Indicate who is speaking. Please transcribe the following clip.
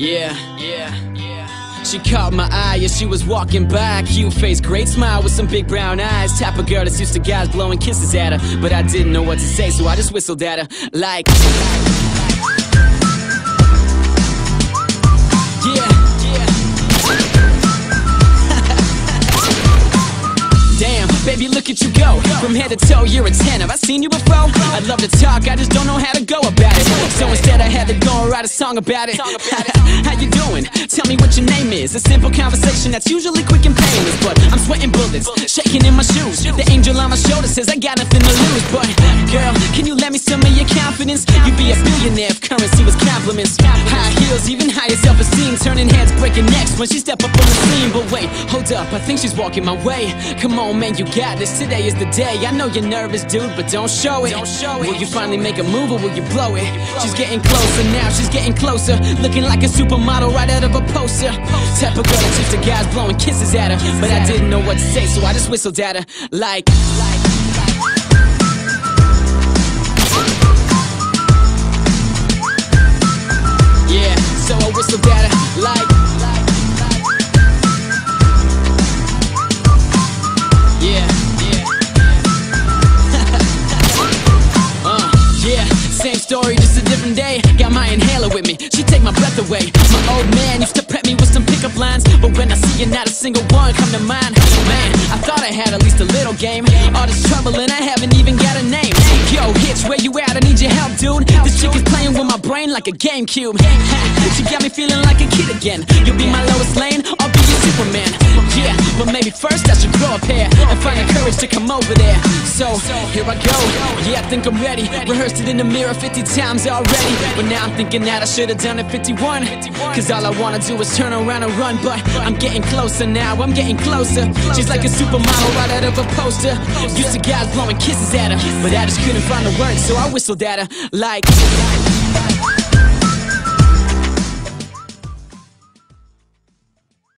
Speaker 1: Yeah, yeah, yeah. She caught my eye as she was walking by. Cute face, great smile with some big brown eyes. Type of girl that's used to guys blowing kisses at her. But I didn't know what to say, so I just whistled at her. Like. Yeah, yeah. Damn, baby, look at you go. From head to toe, you're a 10. Have I seen you before? I'd love to talk, I just don't know how to go about it. So instead, I had to go and write a song about it. how you doing? Tell me what your name is. A simple conversation that's usually quick and painless. But I'm sweating bullets, shaking in my shoes. The angel on my shoulder says I got nothing to lose. But girl, can you lend me some of your confidence? You'd be a billionaire if currency was compliments. High heels, even higher self-esteem. Turning heads, breaking necks when she step up on the scene. But wait, hold up, I think she's walking my way. Come on, man, you got this. Today is the day. I know you're nervous, dude, but don't show it. Don't show it. Will you finally make a move or will you blow it? She's getting closer now, she's getting closer. Looking like a supermodel right out of a poster. Type of girl that used to guys blowing kisses at her. But I didn't know what to say, so I just whistled at her. Like. Story, just a different day. Got my inhaler with me, she take my breath away. My old man used to prep me with some pickup lines, but when I see you, not a single one come to mind. Oh, man, I thought I had at least a little game. All this trouble and I haven't even got a name. Yo, Hitch, where you at? I need your help, dude. This chick is playing with my brain like a GameCube. she got me feeling like a kid again. You'll be my Lois Lane, I'll be your Superman. Yeah, but maybe first I should grow a pair and find the courage to come over there. So, here I go. Yeah, I think I'm ready. Rehearsed it in the mirror 50 times already. But now I'm thinking that I should have done it 51. Cause all I wanna do is turn around and run. But I'm getting closer now, I'm getting closer. She's like a supermodel right out of a poster. Used to guys blowing kisses at her, but I just couldn't find the words, so I whistled at her like.